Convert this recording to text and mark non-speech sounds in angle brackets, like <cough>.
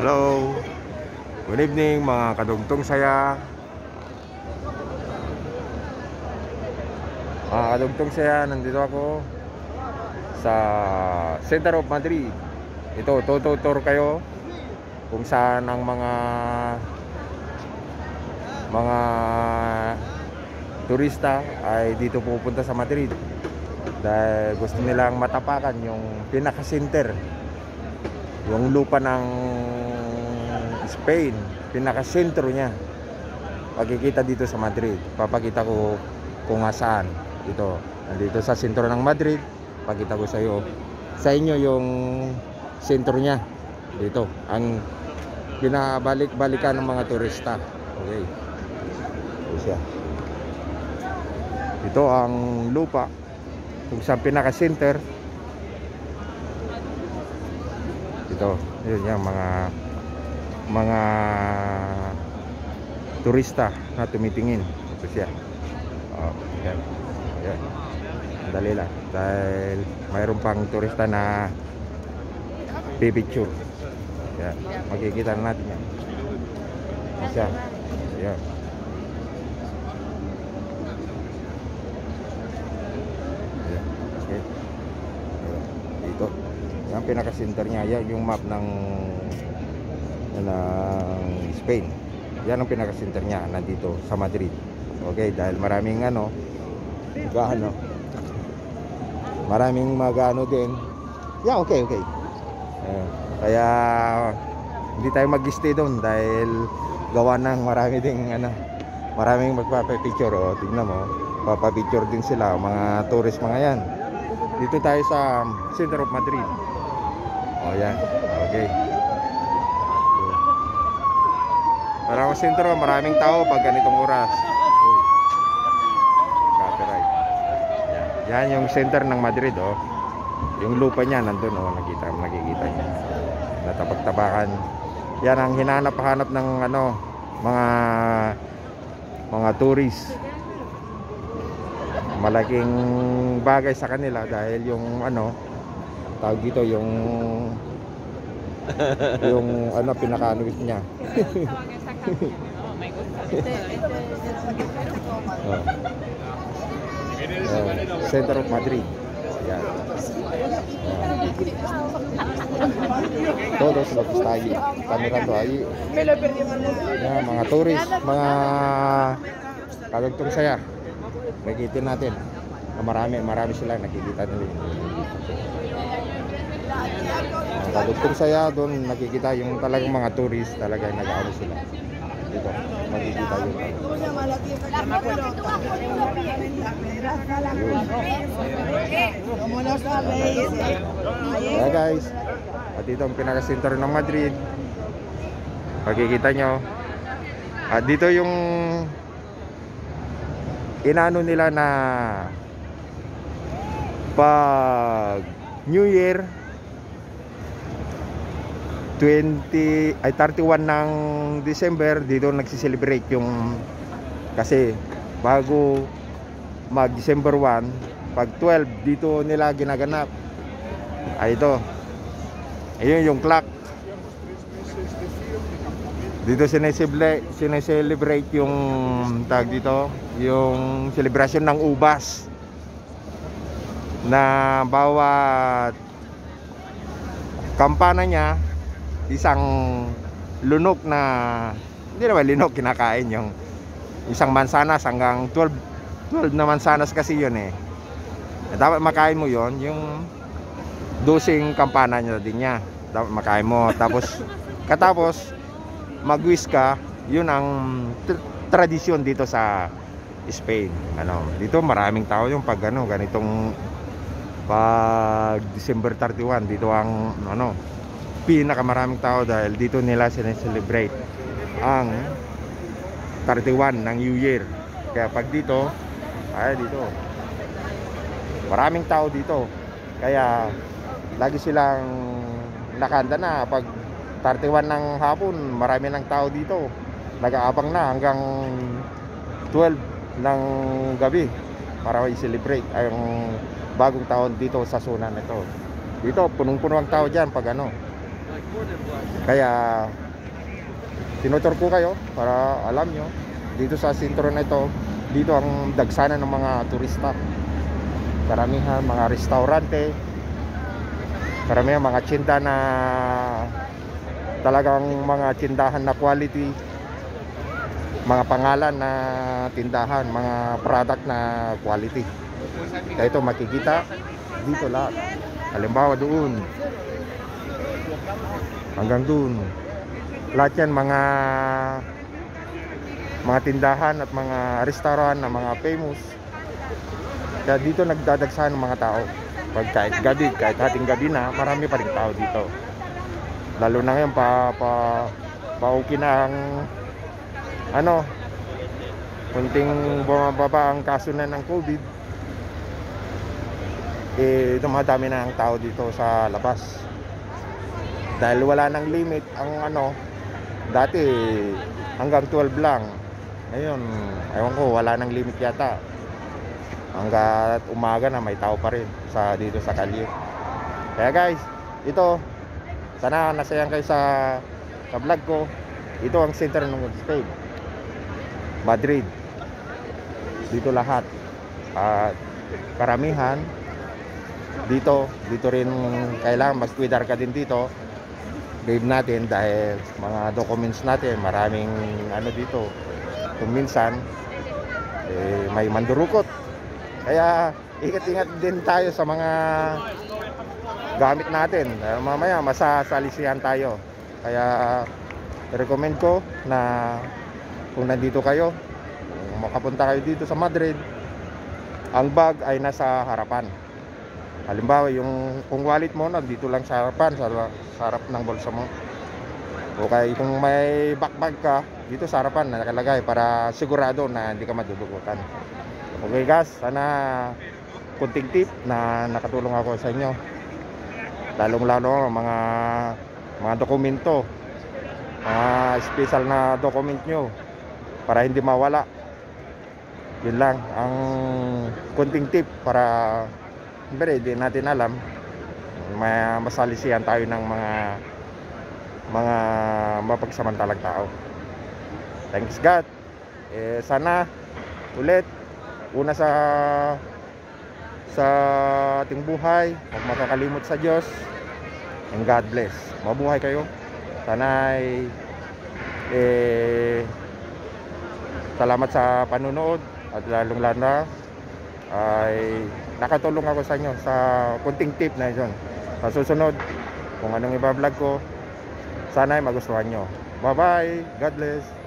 Hello. Good evening mga kadugtong saya. Mga kadugtong saya, nandito ako sa Center of Madrid. Ito, tututor kayo kung saan ang mga mga turista ay dito pupunta sa Madrid dahil gusto nilang matapakan yung pinaka-center yung lupa ng Spain pinaka-sentro niya. Pagkikita dito sa Madrid papakita ko kung saan dito nandito sa sentro ng Madrid pakita ko sa iyo sa inyo yung sentro niya dito. Ang binabalik-balikan ng mga turista. Okay. Ito siya. Ito ang lupa kung saan pinaka-center. Ito yun yung mga mga turista na tumitingin ito siya oh, yan. Dali lang dahil mayroon pang turista na pipicture yan. makikita na natin yan siya yan. Okay. Dito. Yan pinaka-center niya. Yan yung map ng ng Spain. Yan ang pinaka-center niya nandito sa Madrid. Okay, dahil maraming ano gaano maraming magano din. Yeah, okay, okay. Ayan. kaya hindi tayo mag-stay doon dahil gawa ng marami ding ano maraming magpapapicture oh, tingnan mo papapicture din sila mga tourist mga yan dito tayo sa center of Madrid oh yan okay para ako sentro maraming tao pag ganitong oras. Copyright. Yan. yung center ng Madrid oh. Yung lupa niya nandun oh. Nakita nakikita niya. Natapagtabakan. Yan ang hinanap-hanap ng ano mga mga tourist. Malaking bagay sa kanila dahil yung ano tawag dito yung yung ano pinaka-anuit niya oh. Oh, Center of Madrid Ayan. Oh. Todos los que está allí, está mirando ahí. Yan, mga tourist, mga kadugtong saya. Nakikita natin. Na Marami, marami sila nakikita nila. Mga kadugtong saya doon nakikita yung talagang mga tourist talaga nag-aano sila. Dito, makikita yun. Kaya guys, at ito ang pinaka-center ng Madrid. Makikita nyo. At dito yung inano nila na pag New Year 20 ay 31 ng December dito nagsi-celebrate yung kasi bago mag December 1 pag 12 dito nila ginaganap. Ay ito. Ayun yung clock. Dito sineselebrate yung tag dito yung celebration ng ubas na bawat kampana niya isang lunok na hindi naman lunok kinakain yung isang mansanas hanggang 12 12 na mansanas kasi yun eh. Dapat makain mo yon yung dosing kampana niya din niya. Dapat makain mo. Tapos <laughs> katapos magwis ka yun ang tr- tradisyon dito sa Spain. Ano dito maraming tao yung pag ano ganitong pag December 31 dito ang ano pinakamaraming tao dahil dito nila sineselebrate ang 31 ng New Year. Kaya pag dito ay dito. Maraming tao dito. Kaya lagi silang nakanda na. Pag 31 ng hapon marami ng tao dito. Nag-aabang na hanggang 12 ng gabi para i-celebrate ang bagong taon dito sa zona na ito. Dito punong-puno ang tao dyan pag ano Kaya tinutur ko kayo para alam nyo dito sa sentro na ito dito ang dagsanan ng mga turista. Karamihan mga restaurante karamihan mga tsinda na talagang mga tindahan na quality mga pangalan na tindahan mga product na quality. Kaya ito makikita dito lahat. Halimbawa doon hanggang doon lahat yan mga mga tindahan at mga restaurant na mga famous. Kaya dito nagdadagsahan ng mga tao. Pag kahit gabi kahit hating gabi na marami pa rin tao dito. Lalo na ngayon pa pa pauki na ang ano kunting bumababa ang kaso na ng covid. Eh dumadami na ang tao dito sa labas dahil wala nang limit ang ano dati hanggang 12 lang. Ngayon ewan ko wala nang limit yata. Hanggat umaga na may tao pa rin sa dito sa kalye. Kaya guys ito sana nasayan kayo sa sa vlog ko. Ito ang center ng Spain. Madrid. Dito lahat. At karamihan dito dito rin kailangan mag-tweeter ka din dito grade natin dahil mga documents natin maraming ano dito. Kung minsan eh, may mandurukot. Kaya ingat-ingat din tayo sa mga gamit natin. Eh, mamaya masasalisihan tayo. Kaya recommend ko na kung nandito kayo kung makapunta kayo dito sa Madrid ang bag ay nasa harapan halimbawa yung kung wallet mo nandito lang sa harapan sa, sa harap ng bulsa mo. O kaya kung may backbag ka dito sa harapan nakalagay para sigurado na hindi ka madudugutan. Okay guys sana kunting tip na nakatulong ako sa inyo. Lalong lalo mga mga dokumento. Mga special na document nyo para hindi mawala. Yun lang ang kunting tip para Siyempre, hindi natin alam. May masalisihan tayo ng mga mga mapagsamantalang tao. Thanks God. Eh, sana ulit una sa sa ating buhay, huwag makakalimot sa Diyos. And God bless. Mabuhay kayo. Sana ay eh, salamat sa panunood at lalong lalo na ay nakatulong ako sa inyo sa kunting tip na yun. Sa susunod, kung anong iba-vlog ko, sana ay magustuhan nyo. Bye-bye. God bless.